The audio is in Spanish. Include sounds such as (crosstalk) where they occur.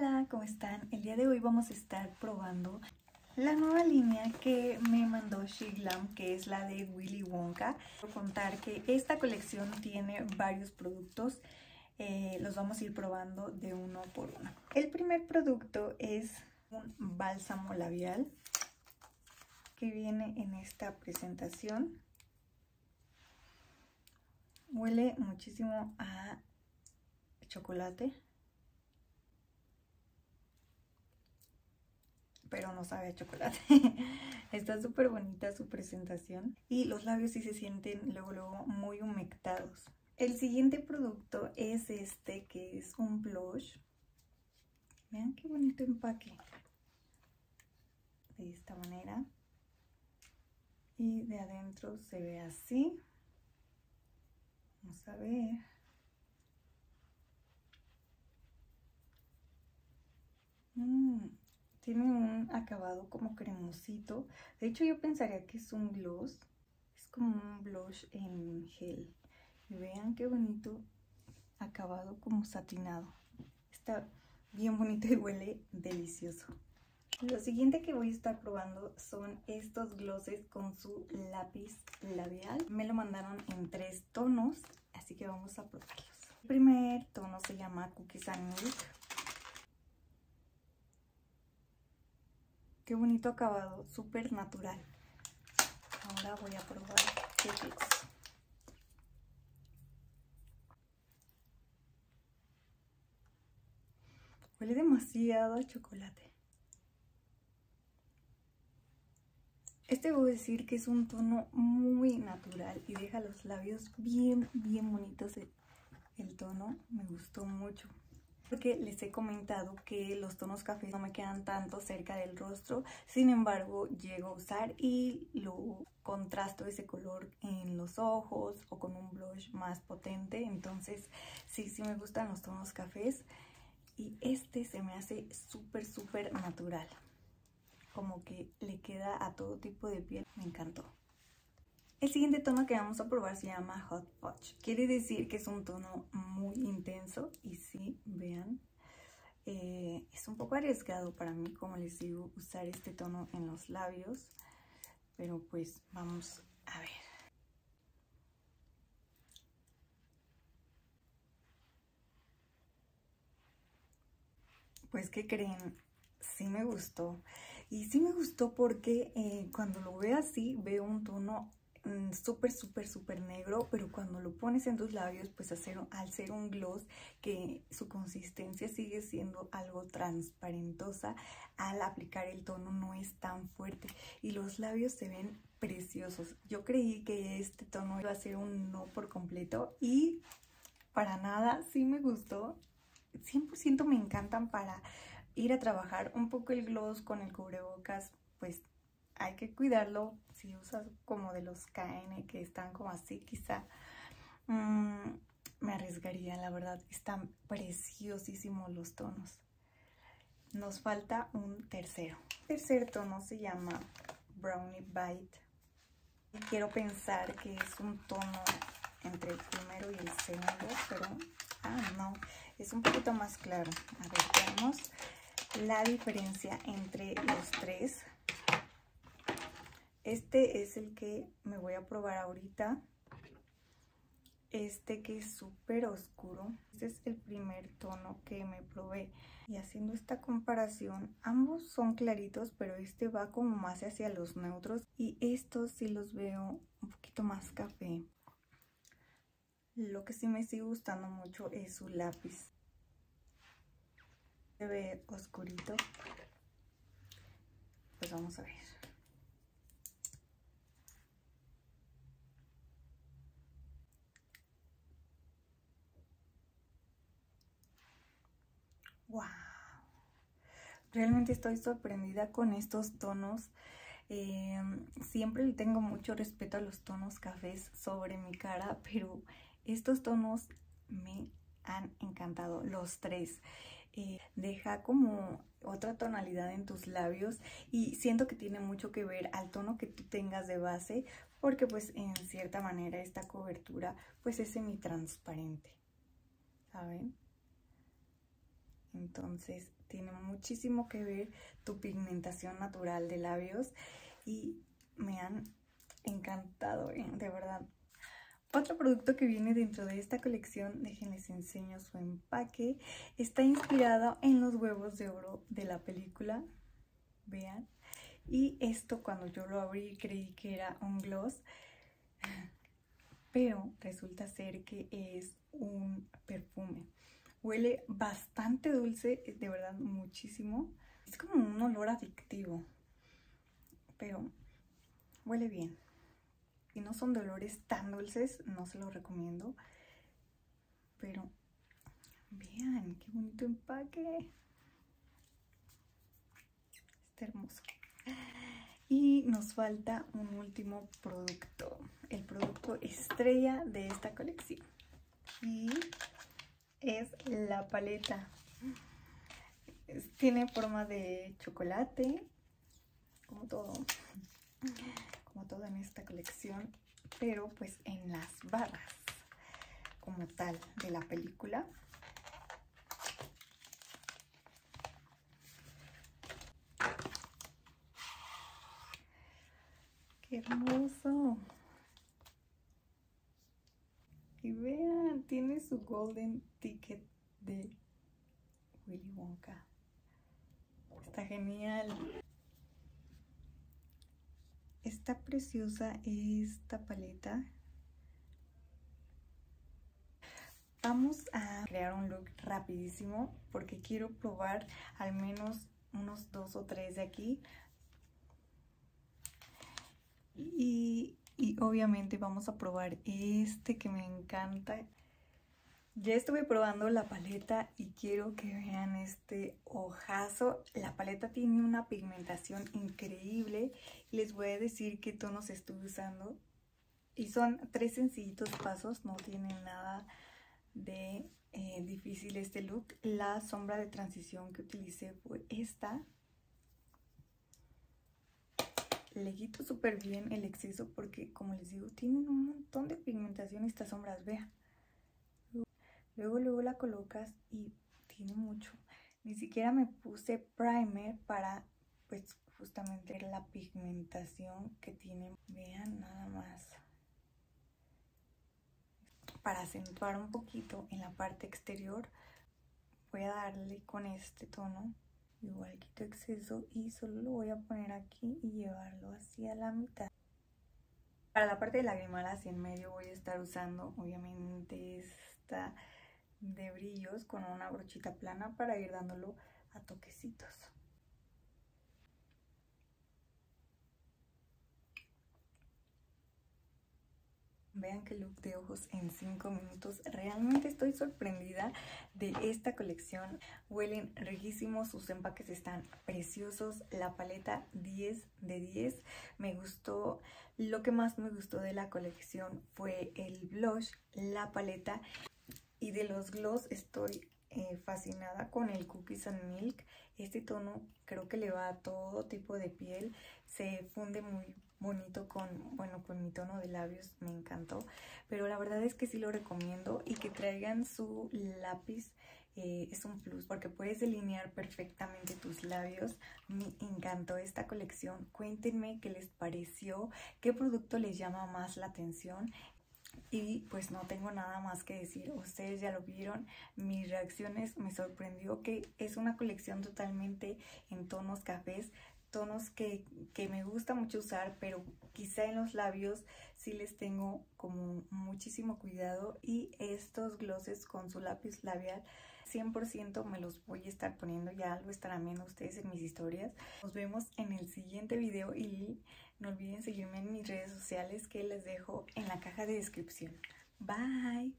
Hola, ¿cómo están? El día de hoy vamos a estar probando la nueva línea que me mandó Shiglam, que es la de Willy Wonka. Quiero contar que esta colección tiene varios productos, eh, los vamos a ir probando de uno por uno. El primer producto es un bálsamo labial que viene en esta presentación. Huele muchísimo a chocolate. Pero no sabe a chocolate. (laughs) Está súper bonita su presentación y los labios sí se sienten luego, luego muy humectados. El siguiente producto es este que es un blush. Vean qué bonito empaque. De esta manera. Y de adentro se ve así. Vamos a ver. Mmm tiene un acabado como cremosito. De hecho yo pensaría que es un gloss. Es como un blush en gel. Y vean qué bonito acabado como satinado. Está bien bonito y huele delicioso. Lo siguiente que voy a estar probando son estos glosses con su lápiz labial. Me lo mandaron en tres tonos, así que vamos a probarlos. El primer tono se llama Cookies and Milk. Qué bonito acabado, súper natural. Ahora voy a probar qué Huele demasiado a chocolate. Este voy a decir que es un tono muy natural y deja los labios bien, bien bonitos el tono. Me gustó mucho porque les he comentado que los tonos café no me quedan tanto cerca del rostro, sin embargo llego a usar y lo contrasto ese color en los ojos o con un blush más potente, entonces sí, sí me gustan los tonos cafés y este se me hace súper súper natural, como que le queda a todo tipo de piel, me encantó. El siguiente tono que vamos a probar se llama Hot Punch. Quiere decir que es un tono muy intenso y sí, vean, eh, es un poco arriesgado para mí, como les digo, usar este tono en los labios. Pero pues vamos a ver. Pues, ¿qué creen? Sí me gustó. Y sí me gustó porque eh, cuando lo veo así, veo un tono Mm, súper, súper, súper negro, pero cuando lo pones en tus labios, pues al ser un gloss que su consistencia sigue siendo algo transparentosa, al aplicar el tono no es tan fuerte y los labios se ven preciosos. Yo creí que este tono iba a ser un no por completo y para nada, sí me gustó. 100% me encantan para ir a trabajar un poco el gloss con el cubrebocas, pues hay que cuidarlo si usas como de los KN que están como así quizá mm, me arriesgaría la verdad están preciosísimos los tonos. Nos falta un tercero. El tercer tono se llama Brownie Bite. Quiero pensar que es un tono entre el primero y el segundo pero ah no es un poquito más claro. A ver veamos la diferencia entre los tres este es el que me voy a probar ahorita. Este que es súper oscuro. Este es el primer tono que me probé. Y haciendo esta comparación, ambos son claritos, pero este va como más hacia los neutros. Y estos sí los veo un poquito más café. Lo que sí me sigue gustando mucho es su lápiz. Se ve oscurito. Pues vamos a ver. ¡Wow! Realmente estoy sorprendida con estos tonos. Eh, siempre le tengo mucho respeto a los tonos cafés sobre mi cara, pero estos tonos me han encantado, los tres. Eh, deja como otra tonalidad en tus labios y siento que tiene mucho que ver al tono que tú tengas de base porque pues en cierta manera esta cobertura pues es semi transparente, ¿saben? Entonces tiene muchísimo que ver tu pigmentación natural de labios y me han encantado, ¿eh? de verdad. Otro producto que viene dentro de esta colección, déjenles enseño su empaque, está inspirado en los huevos de oro de la película, vean. Y esto cuando yo lo abrí creí que era un gloss, pero resulta ser que es un perfume. Huele bastante dulce, de verdad muchísimo. Es como un olor adictivo, pero huele bien. Si no son dolores tan dulces, no se los recomiendo. Pero vean, qué bonito empaque. Está hermoso. Y nos falta un último producto, el producto estrella de esta colección. Y es la paleta. tiene forma de chocolate, como todo todo en esta colección, pero pues en las barras como tal de la película. ¡Qué hermoso! Y vean, tiene su golden ticket de Willy Wonka. Está genial. Está preciosa esta paleta. Vamos a crear un look rapidísimo porque quiero probar al menos unos dos o tres de aquí. Y, y obviamente vamos a probar este que me encanta. Ya estuve probando la paleta y quiero que vean este ojazo. La paleta tiene una pigmentación increíble. Les voy a decir qué tonos estoy usando. Y son tres sencillitos pasos, no tienen nada de eh, difícil este look. La sombra de transición que utilicé fue esta. Le quito súper bien el exceso porque, como les digo, tienen un montón de pigmentación estas sombras, vean. Luego, luego la colocas y tiene mucho. Ni siquiera me puse primer para, pues, justamente la pigmentación que tiene. Vean nada más. Para acentuar un poquito en la parte exterior, voy a darle con este tono. Igual quito exceso y solo lo voy a poner aquí y llevarlo hacia la mitad. Para la parte de lagrimal hacia en medio voy a estar usando obviamente esta de brillos con una brochita plana para ir dándolo a toquecitos. Vean qué look de ojos en 5 minutos. Realmente estoy sorprendida de esta colección. Huelen riquísimos, sus empaques están preciosos. La paleta 10 de 10. Me gustó, lo que más me gustó de la colección fue el blush, la paleta y de los gloss estoy eh, fascinada con el Cookies and Milk. Este tono creo que le va a todo tipo de piel. Se funde muy bonito con, bueno, con mi tono de labios. Me encantó. Pero la verdad es que sí lo recomiendo. Y que traigan su lápiz eh, es un plus porque puedes delinear perfectamente tus labios. Me encantó esta colección. Cuéntenme qué les pareció, qué producto les llama más la atención. Y pues no tengo nada más que decir, ustedes ya lo vieron, mis reacciones me sorprendió que es una colección totalmente en tonos cafés, tonos que, que, me gusta mucho usar, pero quizá en los labios sí les tengo como muchísimo cuidado y estos glosses con su lápiz labial 100% me los voy a estar poniendo, ya lo estarán viendo ustedes en mis historias. Nos vemos en el siguiente video y no olviden seguirme en mis redes sociales que les dejo en la caja de descripción. Bye!